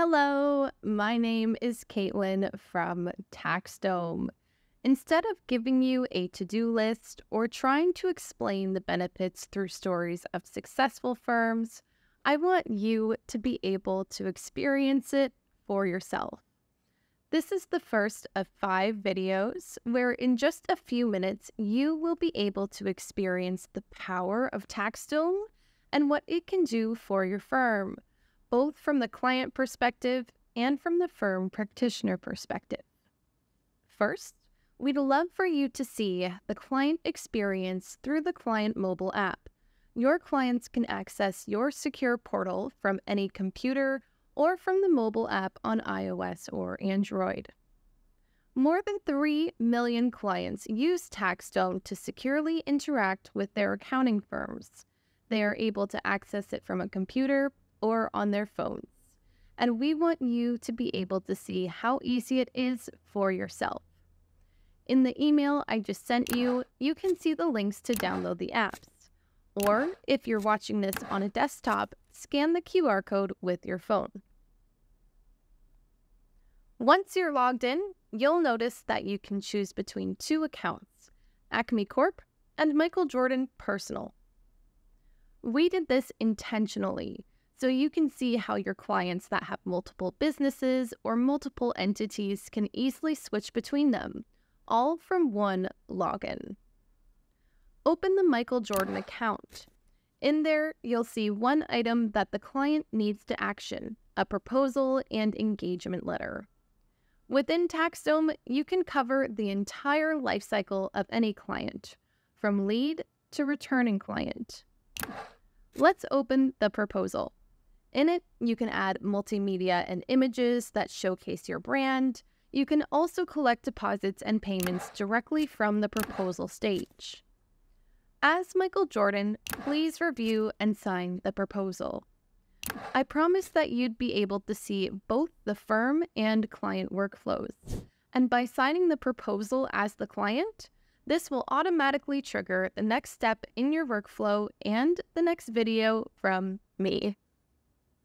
Hello, my name is Caitlin from TaxDome. Instead of giving you a to do list or trying to explain the benefits through stories of successful firms, I want you to be able to experience it for yourself. This is the first of five videos where, in just a few minutes, you will be able to experience the power of TaxDome and what it can do for your firm both from the client perspective and from the firm practitioner perspective. First, we'd love for you to see the client experience through the client mobile app. Your clients can access your secure portal from any computer or from the mobile app on iOS or Android. More than 3 million clients use TaxDome to securely interact with their accounting firms. They are able to access it from a computer, or on their phones. And we want you to be able to see how easy it is for yourself. In the email I just sent you, you can see the links to download the apps. Or if you're watching this on a desktop, scan the QR code with your phone. Once you're logged in, you'll notice that you can choose between two accounts, Acme Corp and Michael Jordan Personal. We did this intentionally so you can see how your clients that have multiple businesses or multiple entities can easily switch between them, all from one login. Open the Michael Jordan account. In there, you'll see one item that the client needs to action, a proposal and engagement letter. Within TaxDome, you can cover the entire lifecycle of any client, from lead to returning client. Let's open the proposal. In it, you can add multimedia and images that showcase your brand. You can also collect deposits and payments directly from the proposal stage. As Michael Jordan, please review and sign the proposal. I promise that you'd be able to see both the firm and client workflows. And by signing the proposal as the client, this will automatically trigger the next step in your workflow and the next video from me.